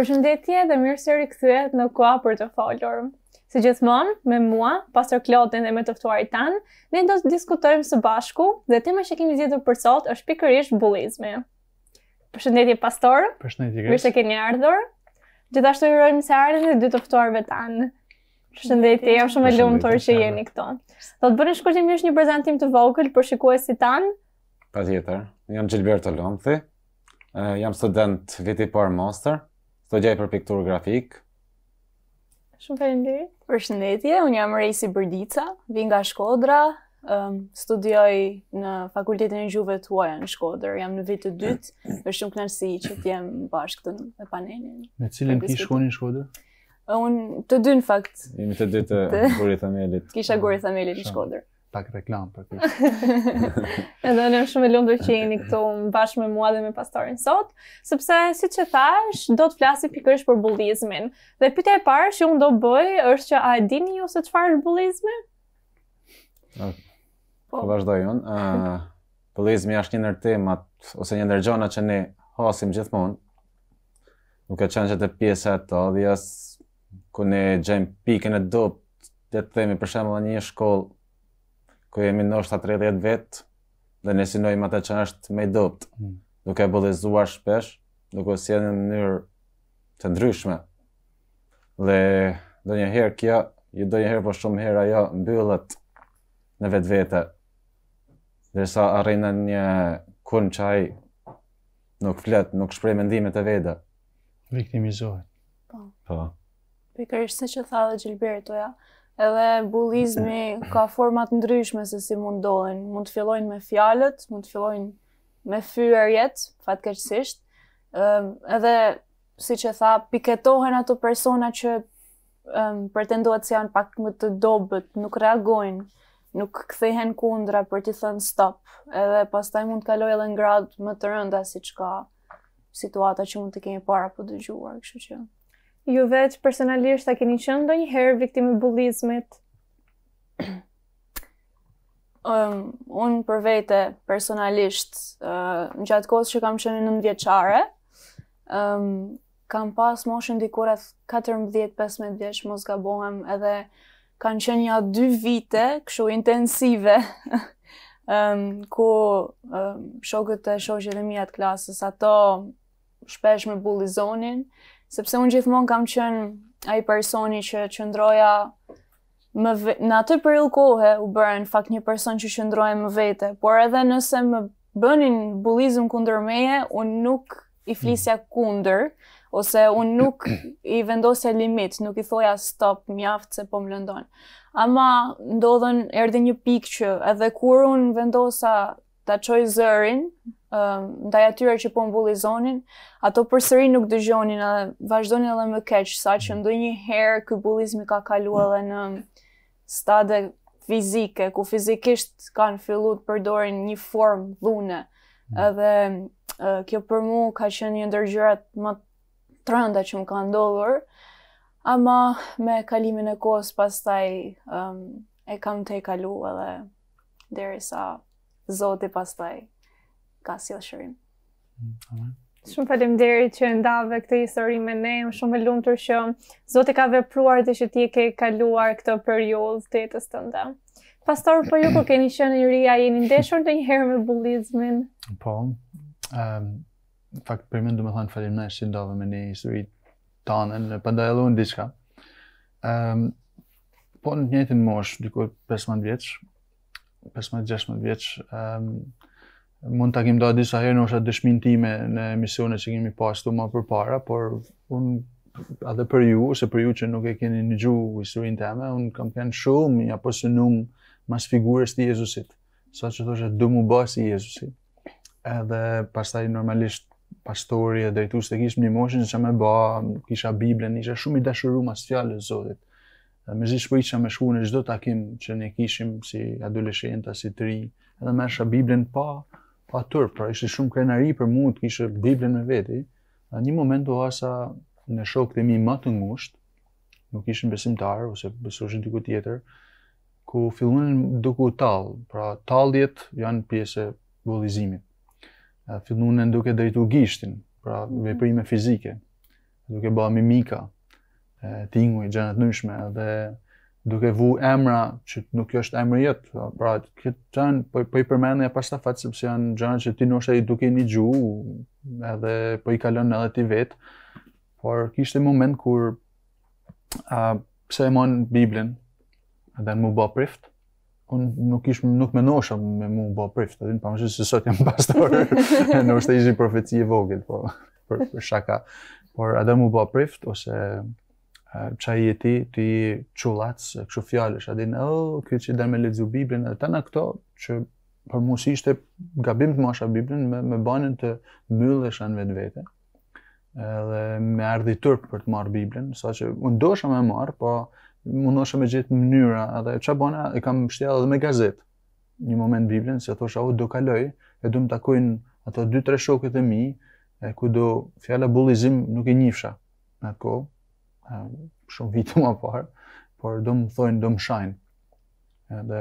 Përshëndetje dhe mirë se u rikthyet në koha për të folur. Si gjithmonë, me mua, Pastor Klodin dhe me të ftuarit tanë, ne do të diskutojmë së bashku dhe tema që kemi zgjedhur për sot është pikërisht bullizmi. Përshëndetje Pastor. Përshëndetje. Mirë se keni ardhur. Gjithashtu i urojmë mirëseardhjen dhe dy të ftuarve tanë. Përshëndetje, jam shumë e lumtur që jeni këtu. Do të bënim shkurtimisht një prezantim të vogël për shikuesit tanë? Patjetër. Jam Xhilberto Lomthi. Uh, jam student viti i parë master. Studioj për pikturë grafikë. Shumë faleminderit. Përshëndetje, unë jam Reisi Bërdica, vij nga Shkodra. Um, studioj në Fakultetin e Gjuhëve të Huaja në Shkodër. Jam në vit të dytë. Është shumë kënaqësi që të jem bashkë këtu me panelin. Në cilën kishë shkoni në Shkodër? Unë, të dy në fakt. Jemi të dy te Guri i Themelit. Kisha Guri mm. i Themelit në Shkodër. Pak reklamë për të. Edhe unë shumë e lumtur që jeni këtu bashkë me mua dhe me pastorin sot, sepse siç e thashë, do të flasim pikërisht për bullizmin. Dhe pyetja e parë që unë do bëj, është që a e dini ju se çfarë është bullizmi? Po, po vazhdoj unë. Bullizmi është një ndër temat, ose një ndër gjërat që ne hasim gjithmonë, duke qenë që te pjesa e talljes, ku ne gjejmë pikën e dobët, dhe të themi për shembull në një shkollë, ku jemi ndoshta 30 vetë, dhe ne synojmë atë që është më i dobët, mm. duke e bullizuar shpesh, duke u sjellë në mënyrë të ndryshme. Dhe ndonjëherë kjo, jo ndonjëherë po shumë herë ajo mbyllet në vetvete, derisa arrin në një kulm që ai Nuk flet, nuk shpreh mendimet e veta. Viktimizohet. Po. Po. Pikërisht siç e tha dhe Xhilbertoja, edhe bullizmi ka forma të ndryshme se si mund të. Mund të fillojnë me fjalët, mund të fillojnë me fyerjet, fatkeqësisht. Ëm edhe siç e tha, piketohen ato persona që um, pretendohet se janë pak më të dobët, nuk reagojnë, nuk kthehen kundra për t'i thënë stop, edhe pastaj mund të kalojë edhe në grada më të rënda siç ka situata që mund të kemi parë apo dëgjuar, kështu që. Ju vetë personalisht a keni qenë ndonjëherë viktimë e bullizmit? um, unë për vete personalisht uh, në gjatë kohës që kam qenë në nëntëvjeçare um, Kam pas moshën diku rreth katërmbëdhjetë pesëmbëdhjetë vjeç, mos gabohem, edhe kanë qenë ja dy vite kështu intensive. um, ku um, shokët e shoqet e mia të klasës ato shpesh më bullizonin, sepse unë gjithmonë kam qenë ai personi që qëndroja Më ve... Në atë periudhë kohe u bëra në fakt një person që qëndroja më vete, por edhe nëse më bënin bullizëm kundër meje, unë nuk i flisja mm. kundër, ose unë nuk i vendosja limit, nuk i thoja stop, mjaft se po më lëndon. Ama ndodhën, erdhi një pikë që edhe kur unë vendosa ta çoj zërin ndaj atyre që po më bullizonin, ato përsëri nuk dëgjonin dhe vazhdonin edhe më keq, sa që mm. ndonjëherë ky bullizmi ka kaluar edhe në stade fizike, ku fizikisht kanë filluar të përdorin një formë dhune. Mm. Edhe kjo për mua ka qenë një ndër gjërat më të rënda që më ka ndodhur. Ama me kalimin e kohës pastaj um, e kam tejkalu edhe derisa Zoti pastaj ka sjellë shërim. Mm, amen. Shumë faleminderit që e ndave këtë histori me ne, shumë e lumtur që Zoti ka vepruar dhe që ti e ke kaluar këtë periudhë të jetës tënde. Pastor, po ju kur keni qenë i ri, a jeni ndeshur ndonjëherë me bullizmin? Po, um, fakt për mendë du me thanë faleminderit që ndave me ne historinë tane, po ndaj edhe unë diçka. Um, Po në të njëjtën moshë, diku 15 vjeç, 15-16 vjeç, um, mund ta kem nda disa herë noshta dëshminë time në emisione që kemi pas ktu ma përpara, por unë edhe për ju, ose për ju që nuk e keni nigju historinë teme, unë kam ken shumë i apasionum mas figurës të Jezusit, saqë thosha, du m'u ba si Jezusi. Edhe pastaj normalisht pastori e drejtuesit e kishës më msoshin ça me ba, kisha Biblën, isha shumë i dashuru mas fjalës Zotit. Dhe mezi ç'pritsha me shku në çdo takim që ne kishim si adoleshenta, si të ri, edhe merrsha Biblën pa, pa turp, pra ishte shumë krenari për mu të kisha Biblën me veti. Dhe një moment u hasa në shokët e mi më të ngushtë, nuk ishin besimtarë, ose besoshin diku tjetër, ku fillunin duke u tall, pra talljet janë pjesë e bullizimit. Fillunin duke drejtu gishtin, pra mhm. veprime fizike, duke ba mimika, tinguj, gjana të ndryshme, dhe duke vu emra që nuk është emri jot, pra këto janë po po i përmend apostafat sepse janë gjana që ti ndoshta je duke nigju, edhe po i kalon edhe ti vet. Por kishte moment kur a, pse e man Biblën, don m'u ba prift, unë nuk ish nuk mendosha m'u ba prift, edhe pse sot jam pastor, noshta ishte profeci e vogël, po, për, për shaka, por a don m'u ba prift, ose ça je ti, ti je qullac, kështu fjallësh, a din, o, oh, ky që don me lexu Biblën, edhe tana këto, që për mu s'ishte gabim të masha Biblin, më, më banin të myllesha në vetvete, Edhe me erdhi turp për të marrë Biblën, sa që unë dojsha me marrë, po mundosha me gjetë mënyra, edhe çfarë bona e kam mbështjell edhe me gazetë, një moment Biblën, se thosha u do kaloj, e do më takojnë ato 2-3 shokët e mi, e kjo fjala bullizim nuk e njihsha në atë kohë, shumë vitë më parë, por do më thojnë, do më shajnë, edhe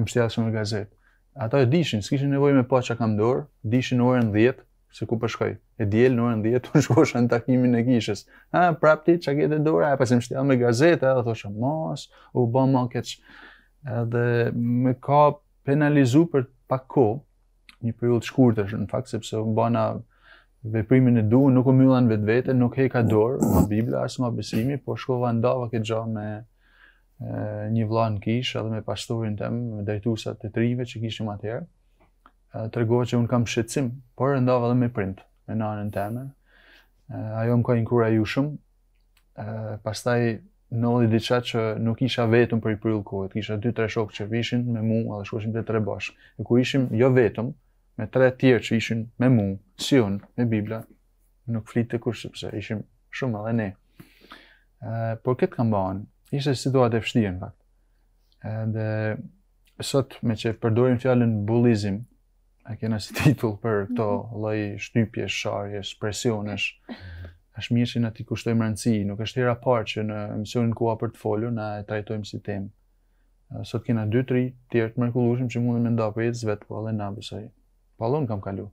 mshtjellsha shumë me gazetë. Ata e dishin, s'kishin nevojë me pa ça kam n'dorë, dishin orën 10, Se ku po shkoj. Po e diel në orën dhjetë, unë shkosha në takimin e kishës. Ha, prap ti, ça ke te dora, e paskam mshtjellë me gazetë, edhe thosha, mos, u ba ma keq. Edhe me ka penalizu për pak kohë, një periudhë t'shkurtër në fakt, sepse un bana veprimin e duhur, nuk u mylla n'vetvete, nuk hoqa dorë nga Bibla, as nga besimi, po shkova ndava këtë gja me një vla në kishë, edhe me pastorin tem, me drejtuesat e t'rijve që kishim atëherë tregova që unë kam shqetësim, por e ndava dhe me prind, me nanën teme. Ajo më ka inkuraju shumë, pastaj ndodhi diçka që nuk isha vetëm për i periudhë kohet, kisha 2-3 shokë që vishin me mu, edhe shkoshim të tre bashkë. E kur ishim jo vetëm, me tre tjerë që ishin me mu, si unë, me Bibla, nuk fliste kush, sepse ishim shumë edhe ne. E, por këtë kam banë, ishte situatë e vështirë në fakt. Dhe sot meqë përdorim fjalën bullizim, e kena si titull për këto mhm. lloj shtypjesh, sharjesh, presionesh. Është mirë që na t'i kushtojmë rëndësi, nuk është hera e parë që në emisionin Koha për të folur na e trajtojmë si temë. Sot kena 2 t'rij të mrekullueshëm që mundën me nda prej jetës vetë, po edhe na besoj. Pallon kam kalu.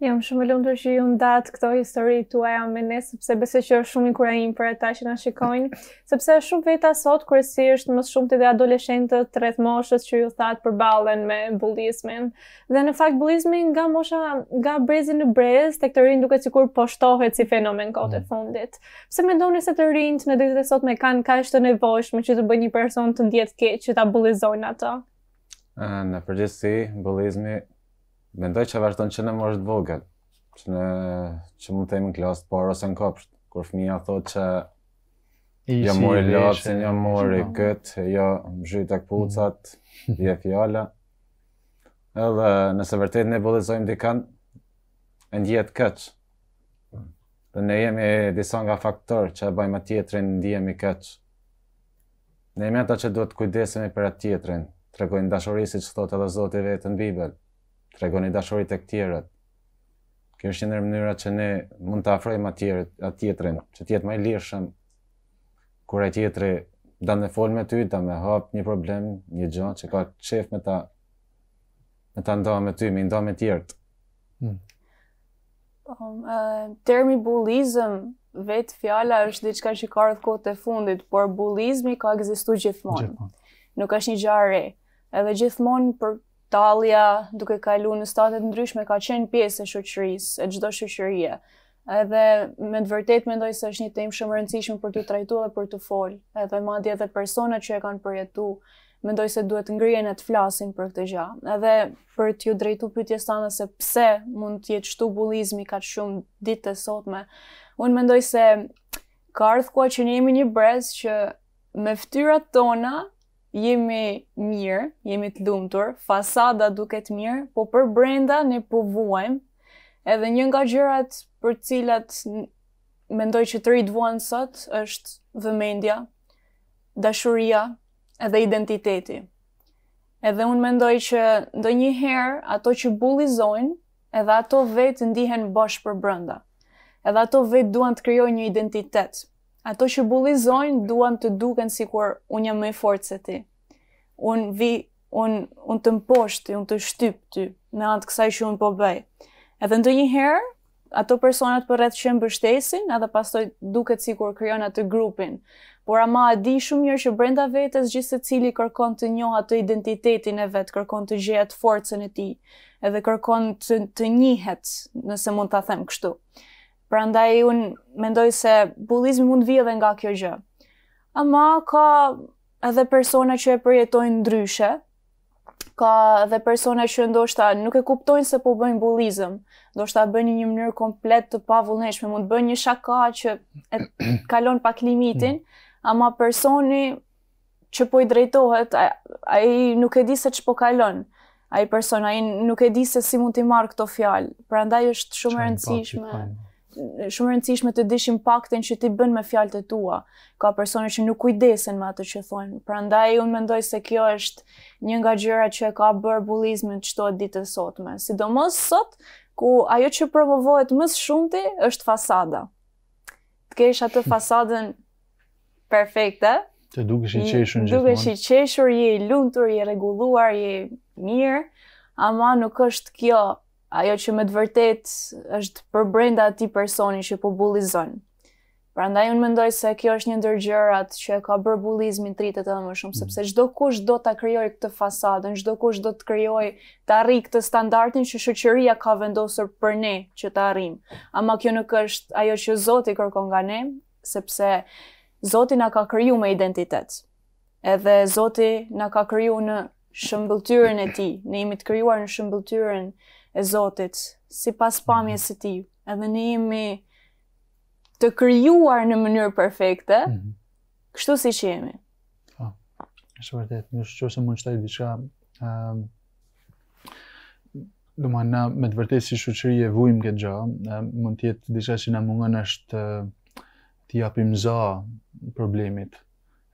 Jam shumë e lumtur që ju ndatë këto histori tuaja me ne, sepse besoj që është shumë inkurajim për ata që na shikojnë, sepse shumë veta sot kryesisht më shumë te adoleshentët rreth moshës që ju thatë përballen me bullizmin. Dhe në fakt bullizmi nga mosha nga brezi në brez tek të rinjtë duket sikur po shtohet si fenomen kohët e mm. fundit. Pse mendoni se të rinjtë në ditët e sotme kanë kaq të nevojshme që të bëjnë një person të ndihet keq që ta bullizojnë atë? Në përgjithësi, bullizmi Mendoj që vazhdon që në moshë të vogël, që në që mund të jemi në klasë të parë ose në kopsht, kur fëmija thotë që jo më mori lapsin, jo mori këtë, jo m'zhyte këpucat, je fjala. Edhe nëse vërtet ne bullizojmë dikan, e ndihet keq. Dhe ne jemi disa nga faktorë që e bëjmë tjetrin ndihemi keq. Ne jemi ata që duhet të kujdesemi për atë tjetrin. T'i tregojmë dashuri siç thotë edhe Zoti vetë në Bibël. Tregoni dashuri tek tjerët. Kjo është një ndër mënyrat që ne mund të afrojmë atë tjerët, atë tjetrin, që të jetë më i lirshëm kur ai tjetri do me fol me ty, do me hap një problem, një gjë që ka qejf me ta me ta nda me ty, me nda me tjerët. Hmm. Po, termi bullizëm vetë fjala është diçka që ka ardhur kohët e fundit, por bullizmi ka ekzistuar gjithmonë. Gjithmonë. Nuk është një gjë e re. Edhe gjithmonë pra tallja duke kaluar në stade të ndryshme ka qenë pjesë e shoqërisë, e çdo shoqërie. Edhe me të vërtetë mendoj se është një temë shumë e rëndësishme për të trajtuar dhe për të fol, edhe madje edhe personat që e kanë përjetuar, mendoj se duhet të ngrihen e të flasin për këtë gjë. Edhe për t'ju drejtu pytjes tane se pse mund të jetë shtu bullizmi kaq shumë ditët e sotme. Unë mendoj se ka ardhë koha që ne jemi një brez që me ftyrat tona jemi mirë, jemi të lumtur, fasada duket mirë, po përbrenda ne po vuajmë, edhe një nga gjërat për të cilat mendoj që të rinjtë vuajnë sot është vëmendja, dashuria edhe identiteti. Edhe unë mendoj që ndonjëherë ato që bullizojnë, edhe ato vetë ndihen bosh përbrenda. Edhe ato vetë duan të krijojnë një identitet. Ato që bullizojnë duan të duken sikur unë jam më i fortë se ti. Unë vij, unë un të mposht, unë të shtyp ty, me anë të kësaj që unë po bëj. Edhe ndonjëherë, ato personat përreth që e mbështesin, edhe pastaj duket sikur krijon atë grupin. Por ama e di shumë mirë që brenda vetes gjithsecili kërkon të njohë atë identitetin e vet, kërkon të gjejë atë forcën e tij, edhe kërkon të, të njihet, nëse mund ta them kështu. Prandaj unë mendoj se bullizmi mund të vijë edhe nga kjo gjë. Ama ka edhe persona që e përjetojnë ndryshe, ka edhe persona që ndoshta nuk e kuptojnë se po bëjnë bullizëm, ndoshta bëjnë në një mënyrë komplet të pavullnetshme, mund të bëjnë një shaka që e kalon pak limitin, ama personi që po i drejtohet, ai nuk e di se ç'po kalon ai person, ai nuk e di se si mund t'i marrë këto fjalë. Prandaj është shumë e rëndësishme. shumë e rëndësishme të dish impaktin që ti bën me fjalët e tua. Ka persona që nuk kujdesen me atë që thonë. Prandaj unë mendoj se kjo është një nga gjërat që e ka bërë bullizmin të shtohet ditët e sotme. Sidomos sot ku ajo që promovohet më së shumti është fasada. Të kesh atë fasadën perfekte, të dukesh i qeshur gjithmonë. Dukesh i qeshur, je i lumtur, je i rregulluar, je mirë, ama nuk është kjo ajo që me të vërtetë është përbrenda atij personi që po bullizon. Prandaj unë mendoj se kjo është një ndër gjërat që ka bërë bullizmin të rritet edhe më shumë, sepse mm. çdokush do ta krijojë këtë fasadën, çdokush do të krijojë, ta arrijë këtë standardin që shoqëria ka vendosur për ne që ta arrijmë. Ama kjo nuk është ajo që Zoti kërkon nga ne, sepse Zoti na ka kriju me identitet. Edhe Zoti na ka kriju në shëmbëlltyrën e tij, ne jemi të krijuar në shëmbëlltyrën e Zotit, sipas pamjes së tij, edhe ne jemi të krijuar në mënyrë perfekte, mm -hmm. kështu siç jemi. Po, është vërtet, në qoftë se mund të shtoj diçka, um, domethanë me të vërtet si shoqëri e vujmë këtë gja, um, mund të jetë diçka që na mungon është uh, t'i japim za problemit,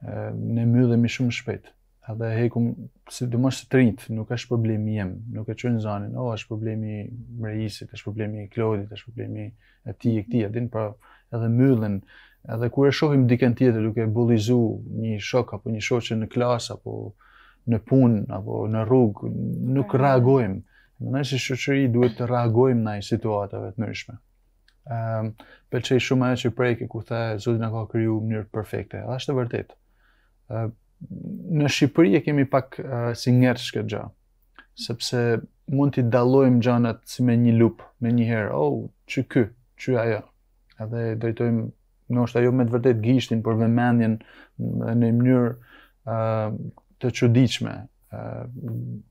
ne mbyllemi shumë shpejt. Edhe e kam, sidomos të rinjt, nuk është problemi im, nuk e çojnë zanin, o, është problemi i Reisit, është problemi i Klodit, është problemi i tij, i këtij, e din, pra edhe mbyllen, edhe kur e shohim dikën tjetër duke bullizu një shok apo një shoqe në klasë apo në punë apo në rrugë, nuk reagojmë. Ne si shoqëri duhet të reagojmë ndaj situatave të ndryshme. Ehm, pëlqej shumë ajo që preke kur the Zoti na ka krijuar në mënyrë perfekte. Dhe është e vërtetë. Ehm, në Shqipëri e kemi pak eh, si gjenetike këtë gja, sepse mund t'i dallojmë gjanat si me një lupë, menjëherë, oh, qe ky, qe ajo. Edhe drejtojmë, ndoshta jo me të vërtet gishtin, por vëmendjen në një mënyrë eh, të çuditshme,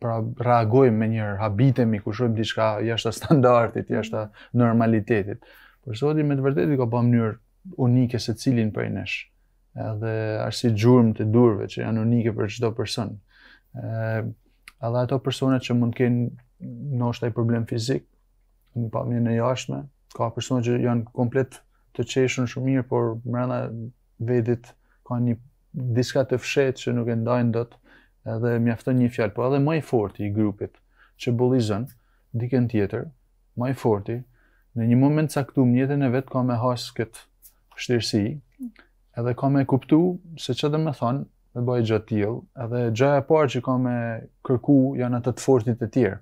pra reagojmë menjëherë, habitemi, kur shohim diçka jashtë standardit, jashtë normalitetit. Por Zoti me të vërtetë ka ba në mënyrë unike secilin prej nesh. Edhe ashtë si gjurmët e duarve që janë unike për çdo person. Edhe ato persona që mund të kenë ndoshta një problem fizik, në pamjen e jashtme, ka persona që janë komplet të qeshur shumë mirë, por mrena vedit ka një diçka të fshehtë që nuk e ndajnë dot, edhe mjafton një fjalë, po edhe më i forti i grupit që bullizon dikën tjetër, më i forti në një moment të caktuar në jetën e vet ka me has kët vështirësi, edhe ka me kuptu se çfarë do me thanë me ba një gja të tillë, edhe gjëja e parë që ka me kërku janë ato të fortit e tjerë,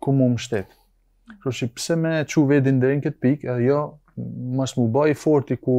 ku m'u mbështet. Kështu që pse me çu vedin deri në këtë pikë, edhe jo mos m'u ba i forti ku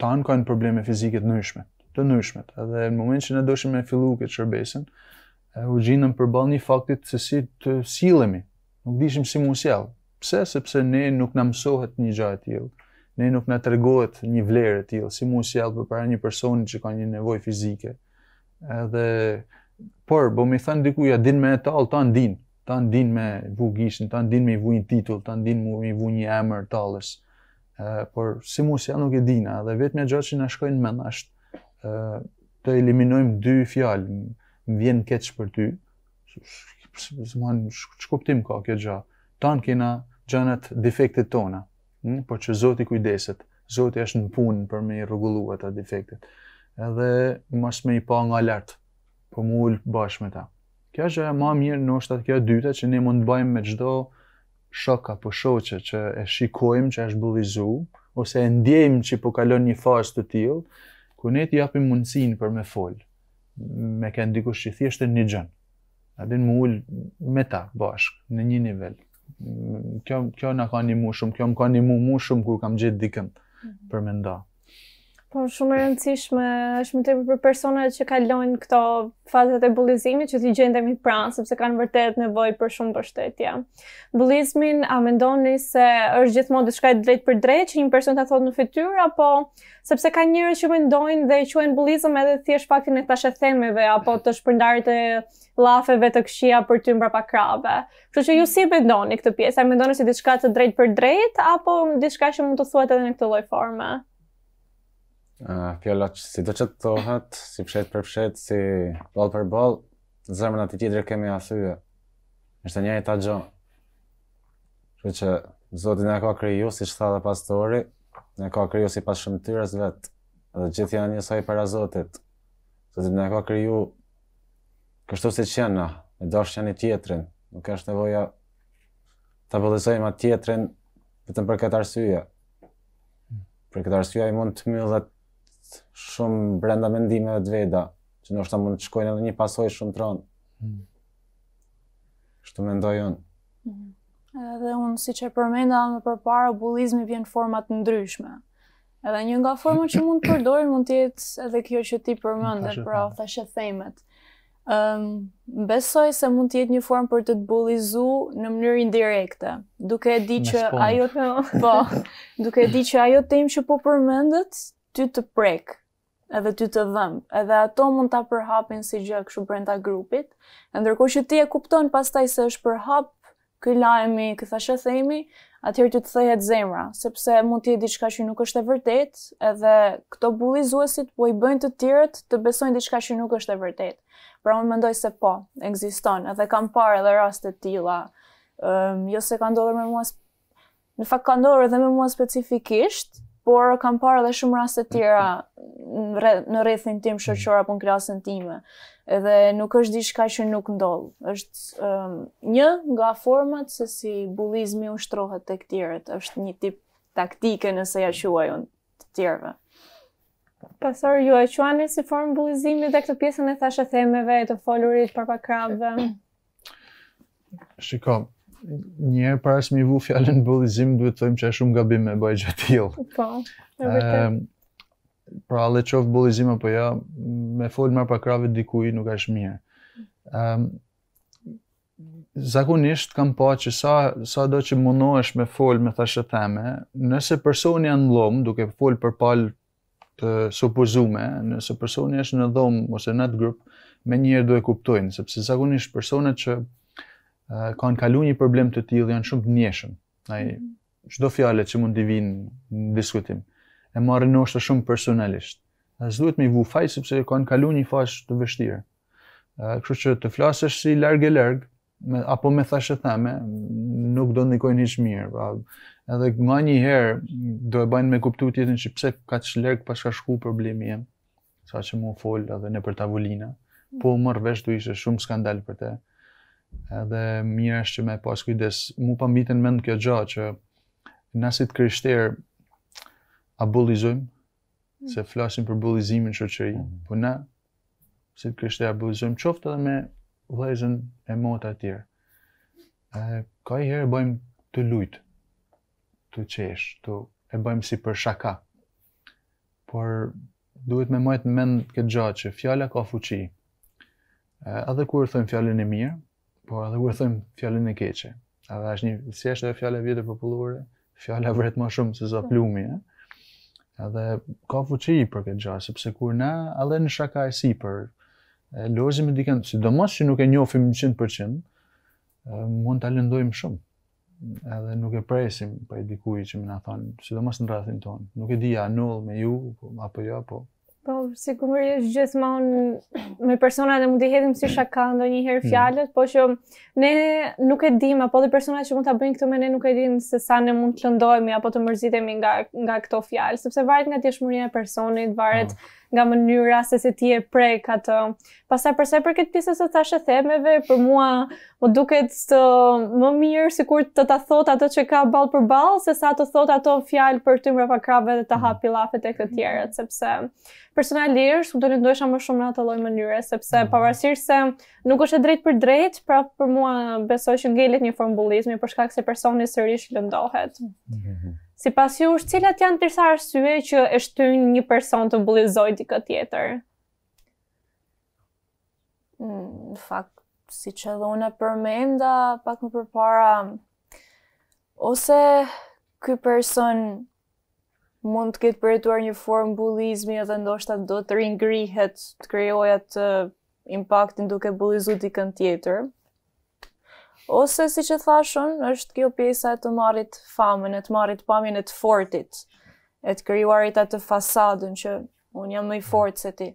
tanë kanë probleme fizike të ndryshme, të ndryshme. Edhe në moment që ne doshim me fillu këtë shërbesën, u gjendëm përballë një faktit se si të sillemi. Nuk dishim si m'u sjellë. Pse? Sepse ne nuk na mësohet një gjë e tillë. Ne nuk na tregohet një vlerë e tillë, si m'u sjellë përpara një personi që ka një nevojë fizike. Edhe por, po më thoni dikush që s'din me tall, tanë dinë, tanë dinë me vu gishtin, tanë dinë me i vu një titull, tanë dinë me i vu një emër tallës. por si mu sjell nuk e dina, dhe vetmja gja që na shkon n'mend është të eliminojmë dy fjalë, më vjen keqë për ty, që kuptim ka kjo gja, tanë kena gjanat defektet tona, hm? por që zoti kujdeset, zoti është në punë për me i rregullu ato defektet, edhe mos me i pa nga lart, por po mu ul bashkë me ta. Kjo është ma e mira është kjo dyta që ne mund të bajmë me çdo shok apo shoqe që e shikojmë që është bullizu, ose e ndjejmë që po kalon një fazë të tillë, ku ne t'i japim mundësinë për me fol, me kenë dikush që thjesht e nigjon. A din mu ul me ta bashk në një nivel. Kjo kjo na ka ndihmu shumë, kjo më ka ndihmu mu shumë kur kam gjetë dikën mhm. për me nda. Po, shumë e rëndësishme, është më tepër për personat që kalojnë këto fazat e bullizimit që t'i gjendemi pranë, sepse kanë vërtet nevojë për shumë mbështetje. Bullizmin a mendoni se është gjithmonë diçka e drejtpërdrejtë që një person ta thotë në fytyrë apo sepse ka njerëz që mendojnë dhe e quajnë bullizëm edhe thjesht faktin e thashethemeve apo të shpërndarjet e llafeve të këqija për ty mbrapa krahëve. Kështu që ju si e mendoni këtë pjesë? A mendoni se diçka të drejtpërdrejtë apo diçka që mund të thuhet edhe në këtë lloj forme? Ëh, uh, fjala sido që të thohet, si fsheht për fsheht, si ball për ball, zemrën atij tjetrit ia kemi thy. Është e njëjta gja. Kështu që Zoti na ka kriju si tha dhe pastori, na ka kriju sipas shëmbëlltyrës vet. Dhe gjithë janë njësoj para Zotit. Zoti na ka kriju kështu siç jena, me dasht njeni-tjetrin, nuk është nevoja ta bullizojmë atë tjetrin vetëm për këtë arsye. Për këtë arsye ai mund të mbyllet shumë brenda mendimeve të veta, që ndoshta mund të shkojnë edhe një pasojë shumë të rëndë. Hmm. Kështu mendoj unë. Hmm. Edhe unë siç e përmenda më përpara, bullizmi vjen në forma të ndryshme. Edhe një nga format që mund të përdorin mund të jetë edhe kjo që ti përmende, pra thashethemet. Ëm um, besoj se mund të jetë një formë për të të bullizu në mënyrë indirekte, duke e di që ajo të po, duke e di që ajo temë që po përmendet, ty të prek. edhe ty të dhemb, edhe ato mund ta përhapin si gjë kështu brenda grupit, e ndërkohë që ti e kupton pastaj se është përhap ky lajmi, ky thashethemi, atëherë ty të thehet zemra, sepse mund të jetë diçka që nuk është e vërtetë, edhe këto bullizuesit po i bëjnë të tjerët të besojnë diçka që nuk është e vërtetë. Pra unë mendoj se po, ekziston, edhe kam parë edhe raste të tilla. Ëm, jo se ka ndodhur me mua Në fakt ka ndodhur edhe me mua specifikisht, por kam parë edhe shumë raste tjera në rrethin tim mm. shoqëror apo në klasën time. Edhe nuk është diçka që nuk ndodh. Është um, një nga format se si bullizmi ushtrohet tek tjerët, është një tip taktike nëse ia quaj unë të tjerëve. Pas, a e quani si formë bullizimi dhe këtë pjesën e thashethemeve, të folurit prapa krahëve? Shiko, njëherë para se me i vu fjalën bullizim, duhet të thojm që është shumë gabim me ba gja të tillë. Po. Ëm pra le qoftë bullizim apo jo, me fol mbrapa krahëve dikujt nuk është mirë. Ëm zakonisht kam pa që sa sa do që mundohesh me fol me thashetheme, nëse personi ashtë n'dhomë duke fol përball të supozojmë, nëse personi është në dhomë ose në atë grup, menjëherë do e kuptojnë, sepse zakonisht personet që uh, kanë kalu një problem të tillë janë shumë të ndjeshëm. Ai mhm. çdo fjalë që mund t'i vijnë në diskutim e marrin ndoshta shumë personalisht. A s'duhet me i vu faj sepse kanë kalu një fazë të vështirë. Kështu që të flasësh si larg e larg, me, apo me thashetheme, nuk do ndikojnë hiç mirë. Pra, edhe nganjëherë do e bajnë me kuptu tjetrin që pse kaq larg paska shku problemi jem, saqë m'u fol edhe nëpër tavolina, po merre vesh do ishte shumë skandal për te. Edhe mirë është që me pas kujdes, mu pa mbet në mend kjo gja që na si të krishterë a bullizojmë, Hmm. Se flasim për bullizimin n'shoqëri, hmm. po na si të krishterë a bullizojmë qoftë edhe me vllezën e motra të tjerë. Ë kanjëherë e bajmë tu lujt, tu qesh, e bajmë si për shaka. Por duhet me mbajt në mend këtë gja që fjala ka fuqi. Ë edhe kur thojm fjalën e mirë, Po, edhe kur thojm fjalën e keqe, edhe është një, si është e fjalë e vjetër popullore, fjala vret ma shumë se sa po. plumi, e? Edhe ka fuqi për këtë gja, sepse kur na edhe në shaka e sipër, e lozim me dikën, sidomos që nuk e njohim 100%, mund ta lëndojmë shumë. edhe nuk e presim prej dikujt që me na thanë, sidomos në rrethin tonë. Nuk e di a ndodh me ju, po, apo jo, po. Po, sikur është gjithmonë me persona dhe mund t'i hedhim si shaka ndonjëherë hmm. fjalët, po që ne nuk e dim, apo dhe persona që mund ta bëjnë këtë me ne nuk e dim se sa ne mund të lëndohemi apo të mërzitemi nga, nga këto fjalë, sepse varet nga ndjeshmëria e personit, varet oh. nga mënyra se si ti e prek atë, Pastaj përsa i përket pjesës së thashethemeve, për mua më duket më mirë sikur të ta thotë ato që ka ballë për ballë sesa të thotë ato fjalë për ty mbrapa krahëve dhe të mm. hapi llafet e këtyre, të tjerëve, sepse personalisht do lëndohesha më shumë në atë lloj mënyre, sepse mm. pavarësisht se nuk është e drejtpërdrejtë, pra për mua besoj që ngelet një formë bullizmi për shkak se personi sërish lëndohet. Mm-hmm. Sipas jush, cilat janë disa arsye që e shtyjnë një person të bullizojë dikë tjetër? Në fakt, siç edhe unë e përmenda, pak më përpara, ose ky person mund të ketë përjetuar një formë bullizmi edhe ndoshta do të ringrihet të krijojë atë impaktin duke bullizu dikë tjetër. Ose, siç e thashë unë, është kjo pjesa e të marrit famën, e të marrit pamjen e të fortit, e të krijuarit atë fasadën që Unë jam më i fortë se ti.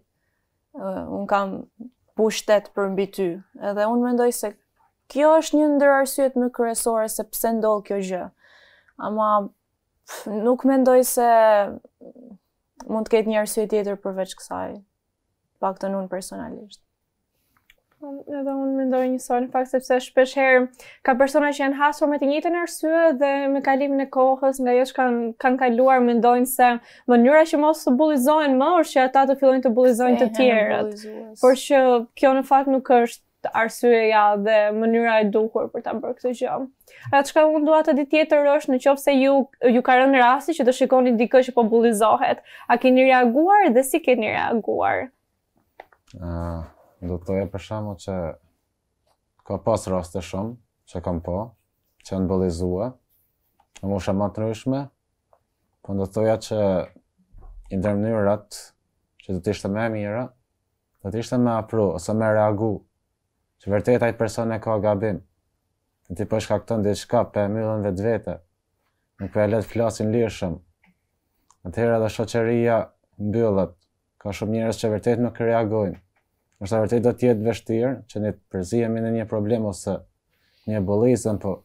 Uh, unë kam pushtet përmbi ty. Edhe unë mendoj se kjo është një ndër arsyet më kryesore se pse ndodh kjo gjë. Ama nuk mendoj se mund të ketë një arsye tjetër përveç kësaj. Paktën unë personalisht. Po, edhe unë mendoj njësoj, në fakt, sepse shpesh herë ka persona që janë hasur me të njëjtën arsye dhe me kalimin e kohës nga ajo çka kanë kanë kaluar mendojnë se mënyra që mos të bullizohen më është që ata të fillojnë të bullizojnë të tjerët. Por që kjo në fakt nuk është arsyeja dhe mënyra e duhur për ta bërë këtë gjë. Atë çka unë dua ta di tjetër është në qoftë se ju, ju ka rënë rasti që të shikoni dikë që po bullizohet. A keni reaguar dhe si keni reaguar? Uh, do thoja për shembull që ka pas raste shumë që kam pa, që janë bullizuar, në mosha ma të ndryshme, po do thoja që një ndër mënyrat që do të ishte më e mira, do të ishte me u afru, ose me reagu, që vërtet ai person e ka gabim, në t'i po shkakton diçka po e mbyllin vetveten, nuk po e le të flasin lirshëm, atëherë edhe shoqëria mbyllet, Ka shumë njerëz që vërtet nuk reagojnë. Është e vërtetë do të jetë vështirë që ne të përzihemi në një problem ose një bullizëm, po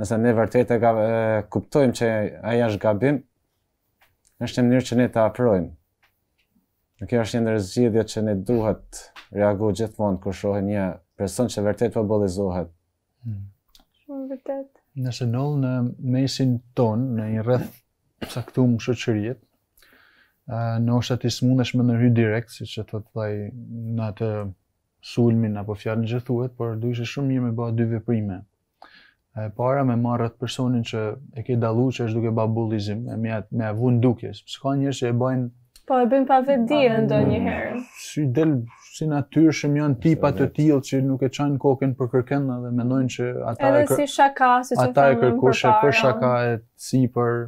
nëse ne vërtet e, ga, e kuptojmë që ai është gabim, është një mënyrë që ne ta afrojmë. Në kjo është një ndër zgjidhjet që ne duhet reagu gjithmonë kur shohim një person që vërtet po bullizohet. Hmm. Shumë e vërtetë. Nëse ndodh në mesin tonë, në një rreth caktum shoqërie, ndoshta ti s'mundesh me ndërhy direkt, siç të thashë në atë sulmin apo fjalën që thuhet, por do ishte shumë mirë me ba dy veprime. E para me marrë atë personin që e ke dallu që është duke ba bullizim, e me, me ia vu në dukje, se ka njerëz që e bajnë Po e bëjnë pa vetëdije ndonjëherë. Si del, si natyrshëm janë tipa të tillë që nuk e çajnë kokën për kërkënd dhe mendojnë që ata e kër... si shaka, si që Ata e kërkush e për shaka e sipër...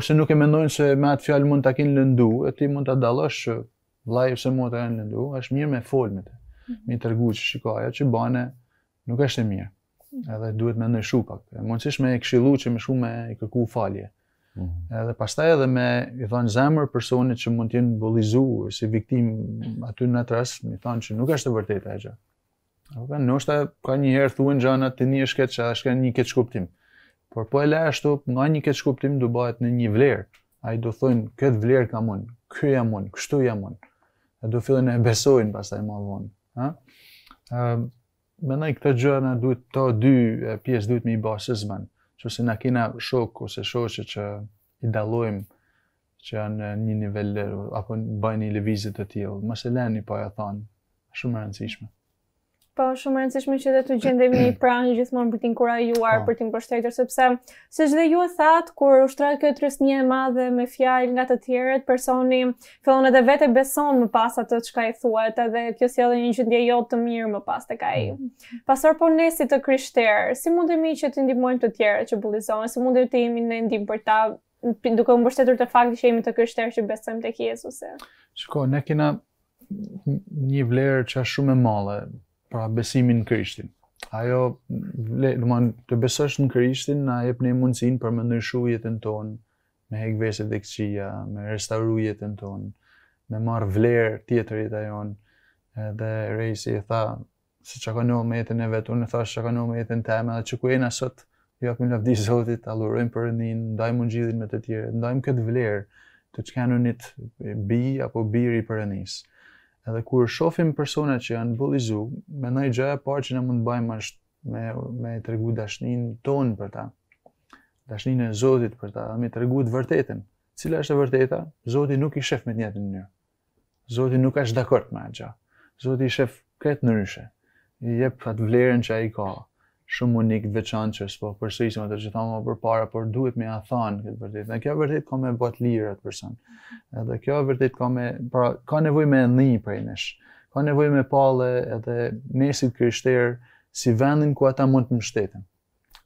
Ose nuk e mendojnë se me atë fjalë mund ta kinë lëndu, e ti mund ta dallosh që vllai ose motra janë lëndu, është mirë me folë me të. Mhm. Me i tregu që shiko ajo që bane, nuk është e mirë. Edhe duhet me ndryshu pak. E mundësish me e këshillu që më shumë me i kërku falje. Mm. Edhe pastaj edhe me i dhanë zemër personit që mund t'jenë bullizu si viktimë aty në atë rast, me i thanë që nuk është e vërtetë ajo gjë. Edhe në shaka nganjëherë thuhen gjana të nisht që është një keqkuptim. Por po e le ashtu, nga një keqkuptim do bëhet në një vlerë. Ai do thonë, këtë vlerë kam unë, kjo jam unë, kështu jam unë. Edhe do fillojnë e besojnë pastaj ma vonë. Ha? Ehm, mendoj këto gjana duhet të dy pjesë duhet me i ba, se zemën qoftë se na kena shok ose shoqe që i dallojmë që janë në një nivel apo bëjnë një lëvizje të tillë. Mos e leni pa ia thanë. Shumë e rëndësishme. Po shumë e rëndësishme që dhe t'u gjendemi një pranë gjithmonë për t'i inkurajuar, po. për t'i mbështetur sepse siç dhe ju e thatë kur ushtrohet kjo trysni e madhe me fjalë nga të tjerët, personi Fillon edhe vetë e beson më pas atë çka i thuhet, edhe kjo sjell një gjendje jo të mirë më pas tek ai. Mm. Pastor, po ne si të krishterë, si mundemi që t'i ndihmojmë të tjerët që bullizohen, si mundemi të jemi në ndihmë për ta duke u mbështetur te fakti që jemi të krishterë që besojmë tek Jezusi. Shiko, ne kena një vlerë që është shumë e madhe, pra besimin në Krishtin. Ajo vle, domethënë të besosh në Krishtin, na jep ne mundësinë për me ndryshu jetën tonë, me hek veset e këqija, me restauru jetën tonë, me marr vlerë tjetër jeta jonë. Edhe Rejsi i tha, se çka ka ba me jetën e vetë, unë e thashë çka ka ba me jetën teme, dhe ja ku jena sot, i japim lavdi Zotit, adhurojmë Perëndinë, ndajmë Ungjillin me të tjerë, ndajmë këtë vlerë, të qenunit bijë apo bir i Perëndisë. Edhe kur shofim persona që janë bullizu, mendoj gjëja e parë që ne mund bëjmë është me i tregu dashnin ton për ta. Dashnin e Zotit për ta, me tregu të vërtetën. Cila është e vërteta? Zoti nuk i shef me të njëjtën mënyrë. Zoti nuk është dakord me atë. Zoti i shef këtë ndryshe. I jep atë vlerën që ai ka. Shumë unik, të veçantë që s'po përsërisim atë që thamë më parë, por duhet me ia thënë këtë të vërtetë. Dhe kjo e vërtetë ka me ba t'lirë atë person. Edhe kjo e vërtetë ka me pra ka nevojë me e ni prej nesh. ka nevojë me pa edhe ne si t'krishterë si vendin ku ata mund të mbështeten.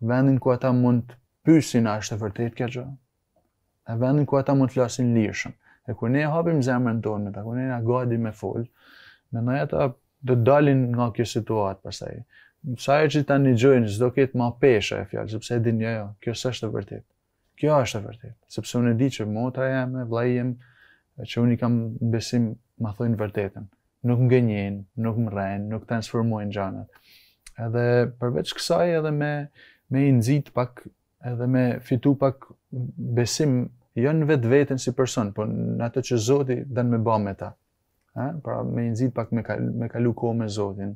Vendin ku ata mund të pyesin a është e vërtetë kjo gjë. E vendin ku ata mund të flasin lirshëm. E kur ne hapim zemrën tonë me ta, kur jena gati me fol, mendoj ata do të dalin nga kjo situatë pastaj. Sa herë që ta nëgjojnë, s'do ketë ma peshë ajo fjalë, sepse e dinë, jo, jo, kjo s'është e vërtetë. Kjo është e vërtetë, sepse unë e di që motra jeme, vllai jem, që unë i kam në besim, ma thojnë vërtetën. Nuk më gënjen, nuk më rrenë, nuk transformojnë gjanat. Edhe përveç kësaj edhe me, me i nxit pak, edhe me fitu pak besim, jo në vetveten si person, po në atë që Zoti don me ba me ta. Ha? Pra me i nxit pak me, kal, me kalu kohë me Zotin,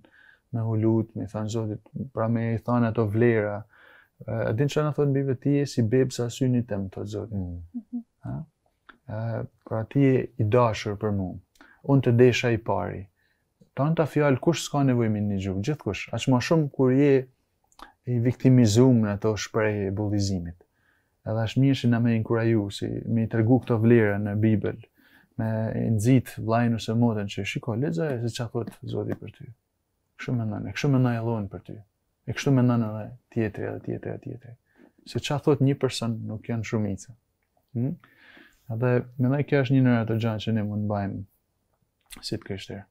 me u lut, me i thanë Zotit, pra me i thanë ato vlera. A din që na thotë në Bibël, ti je si bebza e synit tem, thotë Zoti. Mm. Mhm. Ha? A, pra ti je i dashur për mu. Unë të deshta i pari. Tana këto fjalë, kush s'ka nevojë me i nigju, gjithkush. Aq ma shumë kur je i viktimizum në ato shprehje bullizimi. Edhe asht mirë që na me inkuraju, si me i tregu këto vlera në Bibël, me i nxit vllain ose motën që shiko, lexo se ça thotë Zoti për ty. Kështu mendon, kështu mendon Elon për ty. E kështu mendon edhe tjetri, edhe tjetri, edhe tjetri. Se ça thotë një person nuk janë shumica. Hm? Edhe mendoj kjo është një ndër ato gjana që ne mund të bëjmë si të krishterë.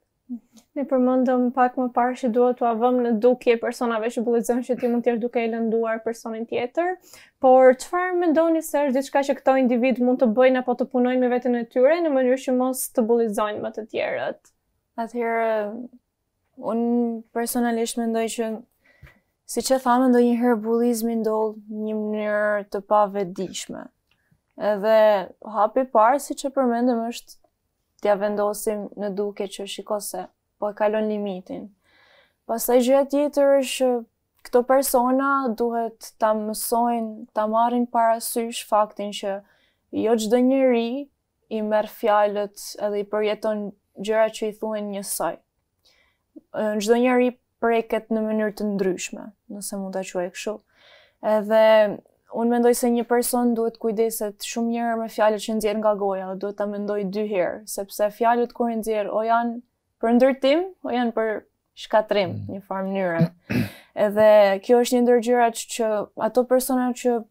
Ne përmendëm pak më parë që duhet t'ua vëmë në dukje personave që bullizojnë që ti mund të jesh duke e lënduar personin tjetër, por çfarë mendoni se është diçka që këto individë mund të bëjnë apo të punojnë me veten e tyre në mënyrë që mos të bullizojnë më të tjerët? Atëherë unë personalisht mendoj që siç e thamë ndonjëherë bullizmi ndodh në një mënyrë të pavetëdijshme. Edhe hapi i parë siç e përmendëm është t'ia vendosim në dukje që shiko se po e kalon limitin. Pastaj gjëja tjetër është që këto persona duhet ta mësojnë, ta marrin parasysh faktin që jo çdo njeri i merr fjalët edhe i përjeton gjërat që i thuhen njësoj. Çdo njeri preket në mënyrë të ndryshme, nëse mund ta quaj kështu. Edhe unë mendoj se një person duhet të kujdeset shumë i herë me fjalët që nxjerr nga goja, dhe duhet ta mendojë dy herë, sepse fjalët kur nxjerr o janë për ndërtim, o janë për shkatërrim mm. një farë mënyre. Edhe kjo është një ndër gjërat që ato persona që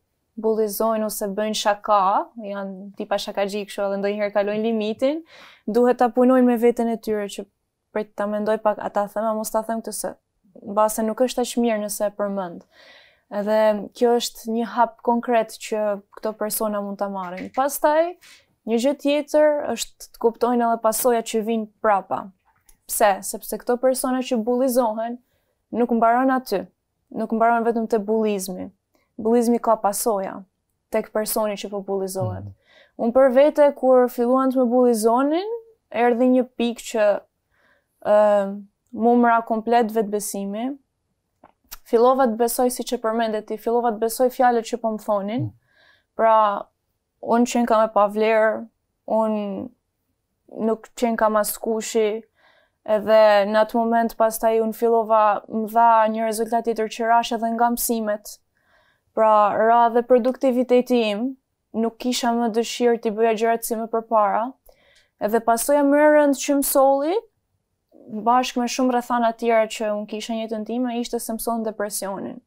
bullizojnë ose bëjnë shaka, janë tipa shakaxhi kështu edhe ndonjëherë kalojnë limitin, duhet ta punojnë me veten e tyre që prit ta mendoj pak a ta them a mos ta them këtë se mbase nuk është aq mirë nëse e përmend. Edhe kjo është një hap konkret që këto persona mund ta marrin. Pastaj një gjë tjetër është të kuptojnë edhe pasojat që vijnë prapa. Pse? Sepse këto persona që bullizohen nuk mbaron aty. nuk mbaron vetëm te bullizmi. Bullizmi ka pasoja tek personi që po bullizohet. Mm -hmm. Unë për vete kur filluan të më bullizonin, erdhi një pikë që ë uh, m'u mor komplet vetëbesimi. Fillova të besoj siç e përmendë ti, fillova të besoj fjalët që po më thonin. Mm -hmm. Pra, unë qenkam e pa vlerë, unë nuk qenkam askushi, edhe në atë moment pastaj unë fillova më dha një rezultat i tërë që rashë edhe nga mësimet. Pra, ra dhe produktiviteti im, nuk kisha më dëshirë t'i bëja gjërat si më përpara. Edhe pasoja më e rëndë që më solli, bashkë me shumë rrethana të tjera që unë kisha në jetën time, ishte se më solli depresionin.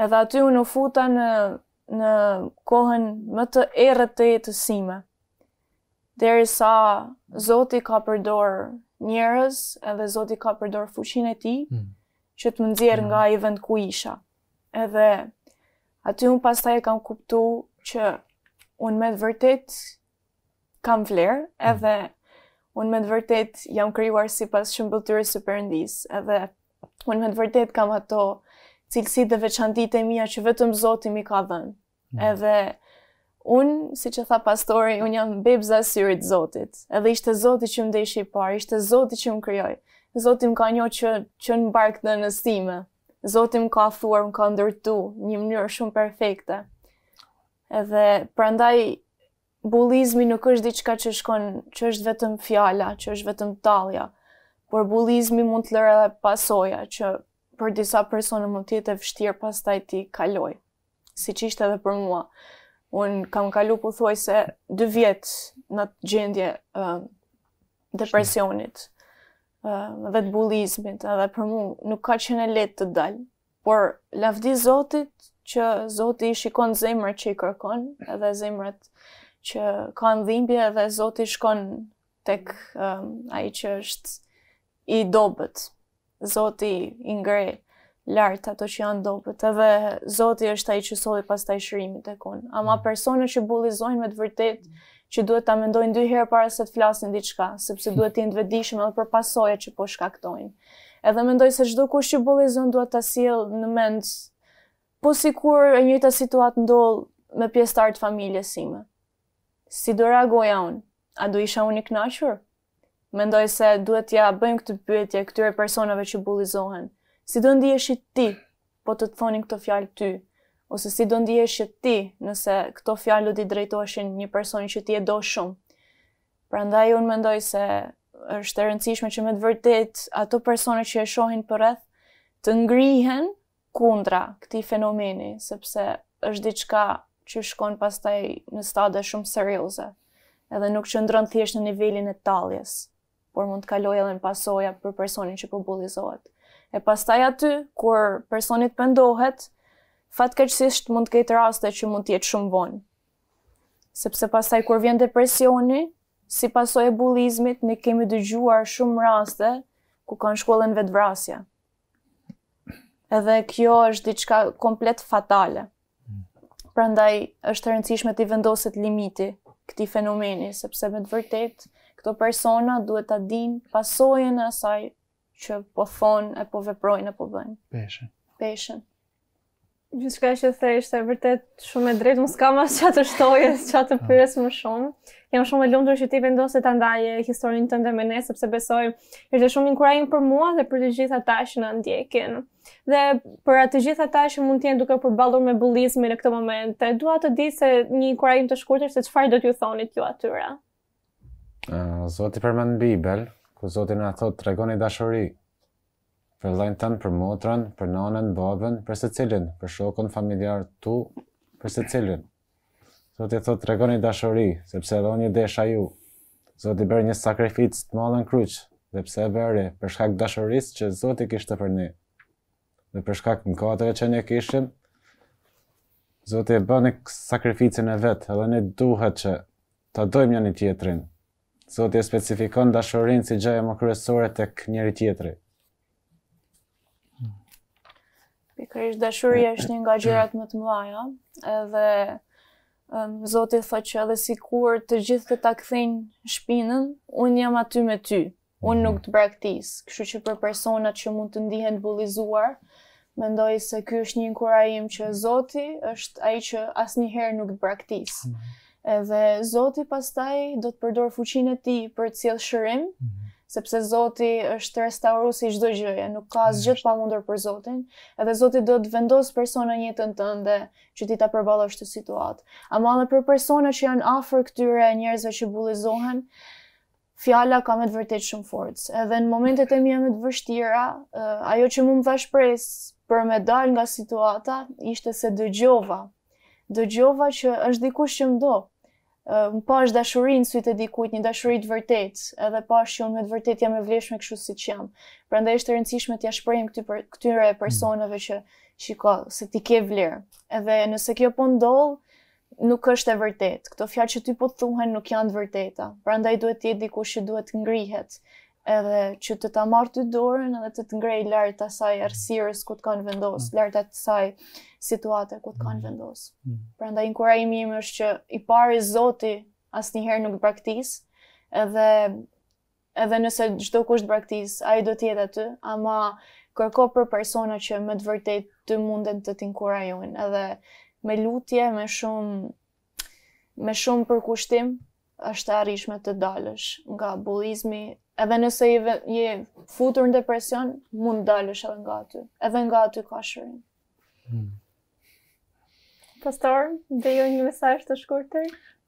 Edhe aty unë u futa në në kohën më të errët të jetës sime. Derisa Zoti ka përdor njerëz, edhe Zoti ka përdor fuqinë e tij mm. që të më nxjerr nga ai vend ku isha. Edhe aty un pastaj e kam kuptu që un me të vërtet kam vlerë, mm. edhe un me të vërtet jam krijuar sipas shëmbëlltyrës së Perëndisë, edhe Unë me të vërtet kam ato cilësitë dhe veçantitë e mia që vetëm Zoti m'i ka dhënë. Mm. Edhe unë, siç e tha pastori, unë jam bebza e syrit të Zotit. Edhe ishte Zoti që më deshi i pari, ishte Zoti që më krijoi. Zoti më ka njoh që, që në bark të nënës time. Zoti më ka thur, më ka ndërtu në një mënyrë shumë perfekte. Edhe prandaj Bullizmi nuk është diçka që shkon, që është vetëm fjala, që është vetëm tallja, por bullizmi mund të lërë edhe pasoja që për disa persona mund të jetë e vështirë pastaj t'i kalojë. Siç ishte edhe për mua. Un kam kalu pothuajse 2 vjet në atë gjendje ë uh, depresionit. ë uh, dhe të bullizmit, edhe për mua nuk ka qenë e lehtë të dal. Por lavdi Zotit që Zoti i shikon zemrat që e kërkojnë edhe zemrat që kanë dhimbje dhe Zoti shkon tek um, ai që është i dobët. Zoti i ngre lart ato që janë të dobët. Edhe Zoti është ai që solli pastaj shërimin tek unë. Ama mm. personat që bullizojnë me të vërtetë që duhet ta mendojnë dy herë para se të flasin diçka, sepse duhet të jenë të vetëdijshëm edhe për pasojat që po shkaktojnë. Edhe mendoj se çdokush që bullizon duhet ta sjellë në mend po sikur e njëjta situatë ndodh me pjesëtar të familjes sime. Si do reagoja unë? A do isha unë i kënaqur? Mendoj se duhet t'ia bëjmë këtë pyetje këtyre personave që bullizohen. Si do ndiheshe ti po të të thonin këto fjalë ty? Ose si do ndiheshe ti nëse këto fjalë do t'i drejtoheshin një personi që ti e do shumë? Prandaj unë mendoj se është e rëndësishme që me të vërtetë ato persona që e shohin përreth të ngrihen kundra këtij fenomeni, sepse është diçka që shkon pastaj në stade shumë serioze, edhe nuk qëndron thjesht në nivelin e talljes, por mund të kalojë edhe në pasoja për personin që po bullizohet. E pastaj aty, kur personi pendohet, fatkeqësisht mund të ketë raste që mund të jetë shumë vonë. Sepse pastaj kur vjen depresioni, si pasojë e bullizmit, ne kemi dëgjuar shumë raste ku kanë shkuar në vetëvrasje. Edhe kjo është diçka komplet fatale. Prandaj është e rëndësishme t'i vendoset limiti këtij fenomeni, sepse me të vërtetë këto persona duhet ta dinë pasojën e asaj që po thonë e po veprojnë e po bëjnë. Peshën. Peshën. Gjithçka që the ishte vërtet shumë e drejtë, më s'kam as ça të shtoj, ça të pyes më shumë. Jam shumë e lumtur që ti vendose ta ndaje historinë tënde me ne, sepse besoj, ishte shumë inkurajim për mua dhe për të gjithë ata që na ndjekin. Dhe për të gjithë ata që mund t'jenë duke u përballur me bullizmin në këto momente, dua të di se një inkurajim të shkurtër se çfarë do t'u thonit ju atyra. Uh, Zoti përmend në Bibël, ku Zoti na thotë, tregoni dashuri, Për vllanë tënd, për motrën, për nënën, babën, për secilin, për shokun, familjarët e tu, për secilin. Zoti thotë tregoni dashuri, sepse edhe unë ju desha ju. Zoti bëri një sakrificë të madhe në kryq, dhe pse e bëri? Për shkak dashurisë që Zoti kishte për ne. Dhe për shkak mëkateve që ne kishim, Zoti e bënë sakrificën e vet, edhe ne duhet që ta dojmë njëri-tjetrin. Zoti e specifikon dashurinë si gjëja më kryesore tek njëri-tjetri. Pikërisht dashuria është një nga gjërat më të mëdhaja, edhe um, Zoti thotë që edhe sikur të gjithë të ta kthejnë shpinën, un jam aty me ty. Un nuk të braktis. Kështu që për personat që mund të ndihen bullizuar, Mendoj se ky është një inkurajim që Zoti është ai që asnjëherë nuk të braktis. Mm -hmm. Edhe Zoti pastaj do të përdorë fuqinë e tij për të sjellë shërim, mm -hmm. sepse Zoti është restauruesi i çdo gjëje, nuk ka asgjë të pamundur për Zotin. Edhe Zoti do të vendosë persona në jetën tënde që ti ta përballosh atë situatë. Ama edhe për persona që janë afër këtyre njerëzve që bullizohen, fjala ka me të vërtet shumë forcë. Edhe në momentet e mia me të vështira, ajo që mu dha shpresë për me dal nga situata, ishte se dëgjova. Dëgjova që është dikush që më do. Pashë dashurinë në sytë e dikujt, një dashuri të vërtetë, edhe pashë që unë me të vërtet jam e vlefshme kështu siç jam. Prandaj është e rëndësishme t'ia shprehim këtyre, këtyre mm. personave që shiko, se ti ke vlerë. Edhe nëse kjo po ndodhë, nuk është e vërtetë. Këto fjalë që ty po të thuhen nuk janë të vërteta. Prandaj duhet të jetë dikush që duhet të ngrihet edhe që të ta marrë ty dorën edhe të të ngrejë lart asaj errësire ku të kanë vendos, mm. lart asaj situate ku të kanë mm. vendos. Mm. Prandaj inkurajimi im është që i pari Zoti asnjëherë nuk braktis, edhe Edhe nëse çdokush të braktis, ai do të jetë aty, ama kërko për persona që me të vërtet ty munden të t'inkurajojnë, edhe me lutje, me shumë me shumë përkushtim është e arritshme të dalësh nga bullizmi, edhe nëse je futur në depresion, mund të dalësh edhe nga aty, edhe nga aty ka shërim. Hmm. Pastor, dhe ju një mesazh të shkurtër?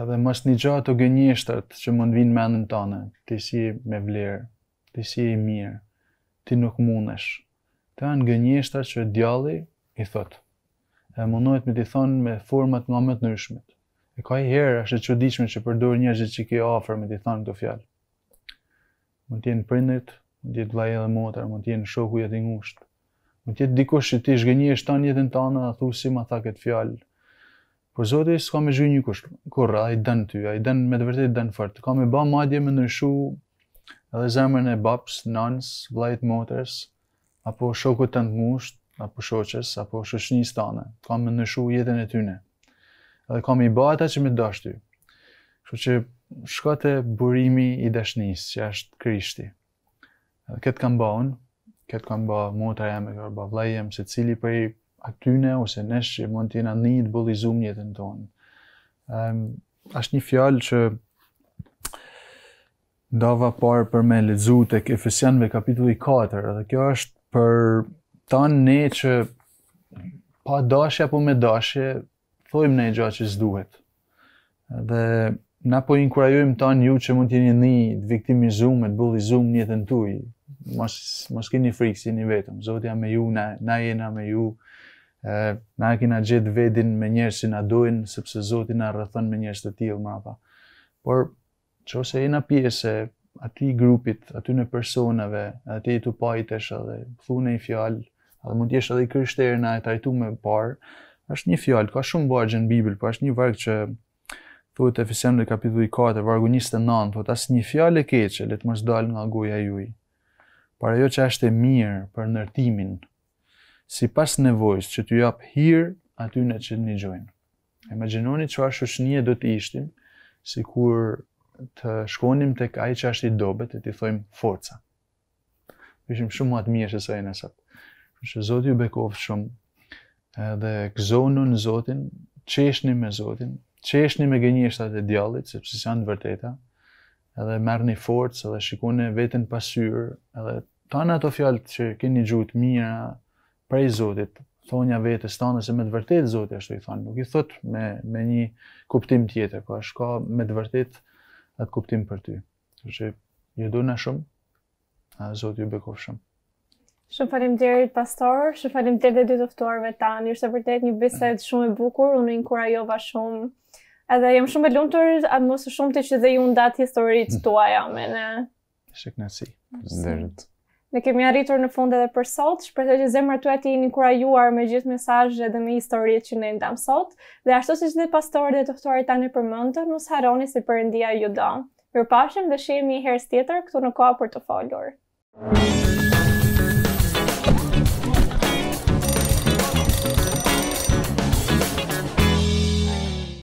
Edhe mos nigjo ato gënjeshtrat që mund vinë n'mendjen tande, ti s'je me vlerë, ti s'je i mirë, ti nuk mundesh. Ato janë gënjeshtra që djalli i thotë. Edhe mundohet me t'i thanë me format nga më të ndryshmet. E ka njiherë ashtë e çuditshme që përdor njerëzit që ke afër me t'i thanë këto fjalë. mund të jenë prindërit, mund të jetë vllai edhe motra, mund të jetë shoku jot i ngushtë. Mund të jetë dikush që ti zhgënjehesh tanë jetën tande e thu si ma tha këtë fjalë. Por Zoti s'ka me t'zhgënjy kurrë, kur ai t'don ty, ai t'don me të vërtetë t'don fort. Ka me ba madje me ndryshu edhe zemrën e babës, nanës, vllait, motrës, apo shokut tand të ngushtë, apo shoqes, apo shoqnisë tande, ka me ndryshu jetën e tyne. Edhe ka me i ba ata që me t'dash ty. Kështu që shko te burimi i dashnisë, që ashtë Krishti. Edhe këtë kam ba unë, këtë ka ba motra jeme, ka ba vllai jem, secili prej atyne, ose nesh që mund t'jena ni të bullizum n'jetën tonë. Um, ashtë një fjalë që Ndava pak për me lexu tek Efesianëve kapitulli katër, edhe kjo është për tanë ne që pa dashje apo me dashje thojmë naj gja që s'duhet. Dhe na po inkurajojmë tanë ju që mund të jeni ni të viktimizum, të bullizum në jetën tuaj. Mos mos keni frikë, s'jeni vetëm. Zoti a me ju, na na jena me ju. Ë, na kena gjet vedin me njerëz që na dojnë, sepse Zoti na rrethon me njerëz të tillë mbrapa. Por Qofse jena pjesë e atij grupit, atyne personave, edhe ti t'u pajtesh edhe thu naj fjalë, edhe mund të jesh edhe i krishterë, na e trajtum ma parë, është një fjalë, ka shumë vargje në Bibël, po është një varg që thuhet Efesianëve kapitulli 4, vargu 29, thotë asnjë fjalë e keqe, le të mos dalë nga goja juj, por ajo që ashtë e mirë për ndërtimin, sipas nevojës që t'u japë hir atyne që nigjojnë. Imagjinoni çfarë shoqnie do të ishim sikur të shkonim tek ai që është i dobët e t'i thojmë forca. Ishim shumë më të mirë se sa jemi sot. Që Zoti ju bekoftë shumë. Edhe gëzonu në Zotin, qeshni me Zotin, qeshni me gënjeshtat e djallit, sepse s'janë të vërteta. Edhe merrni forcë, edhe shikoni veten n'pasqyrë, edhe tana ato fjalët që keni nigju të mira, prej Zotit, thonja vetes tana se me të vërtetë Zoti ashtu i tha, nuk i thot me me një kuptim tjetër, po ashtu e ka me të vërtetë atë kuptim për ty. Kështu që ju dona shumë. Zoti ju bekoftë shumë. Shumë faleminderit, pastor, shumë faleminderit dhe dy të ftuarve tanë, ishte vërtet një bisedë shumë e bukur, u inkurajova shumë, edhe jam shumë e lumtur, akoma më shumë që dhe ju ndatë historitë tuaja me ne. Ishte kënaqësi. Faleminderit. Ne kemi arritur në fund edhe për sot. Shpresoj që zemrat tuaja të jenë inkurajuar me gjithë mesazhet dhe me historitë që ne ndamë sot. Dhe ashtu siç dhe pastori dhe të ftuarit tanë përmendën, mos harroni se Perëndia ju do. Mirupafshim dhe shihemi një herë tjetër këtu në Koha për të folur.